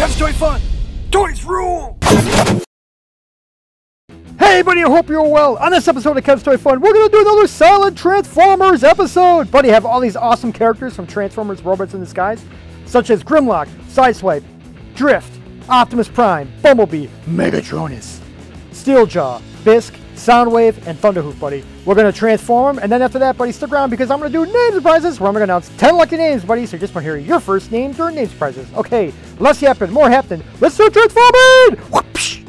Kev's Toy Fun! Toys rule! Hey, buddy, I hope you're well. On this episode of Kev's Toy Fun, we're to do another solid Transformers episode. Buddy, have all these awesome characters from Transformers Robots in Disguise, such as Grimlock, Sideswipe, Drift, Optimus Prime, Bumblebee, Megatronus, Steeljaw, Bisk, Soundwave, and Thunderhoof, buddy. We're going to transform, and then after that, buddy, stick around because I'm going to do name surprises where I'm going to announce 10 lucky names, buddy, so you just want to hear your first name during name surprises. Okay, less yapping, more happening. Let's start transforming! Whoopsh!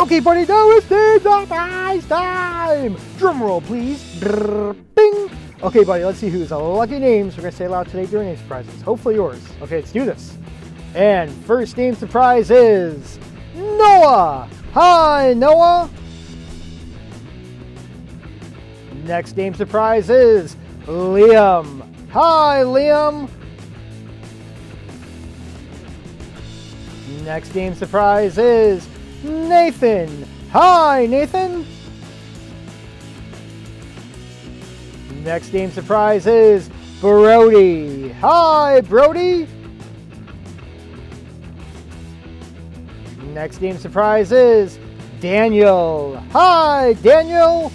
Okay, buddy, now it's Names Surprise time! Drum roll, please. Bing! Okay, buddy, let's see whose lucky names we're to say aloud today during name surprises. Hopefully yours. Okay, let's do this. And first name surprise is Noah! Hi, Noah! Next name surprise is Liam. Hi, Liam! Next name surprise is Nathan. Hi, Nathan. Next game surprise is Brody. Hi, Brody. Next game surprise is Daniel. Hi, Daniel.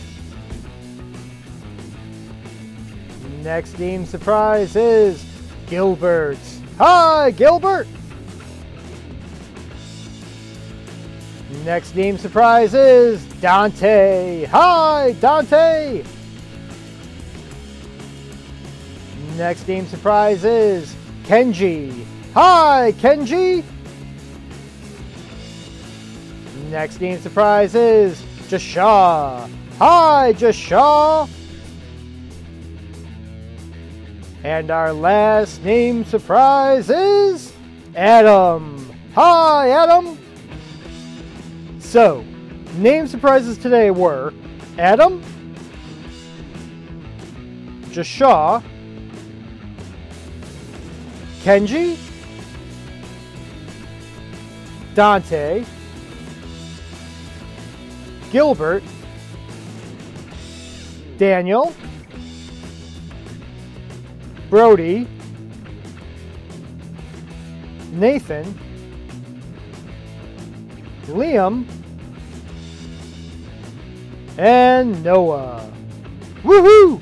Next game surprise is Gilbert. Hi, Gilbert. Next name surprise is Dante. Hi, Dante. Next name surprise is Kenji. Hi, Kenji. Next name surprise is Jashaw. Hi, Jashaw. And our last name surprise is Adam. Hi, Adam. So, name surprises today were Adam, Jashaw, Kenji, Dante, Gilbert, Daniel, Brody, Nathan, Liam, and Noah. Woohoo!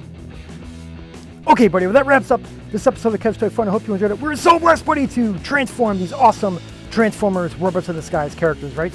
Okay, buddy, well, that wraps up this episode of Kev's Toy Fun. I hope you enjoyed it. We're so blessed, buddy, to transform these awesome Transformers Robots in Disguise characters, right?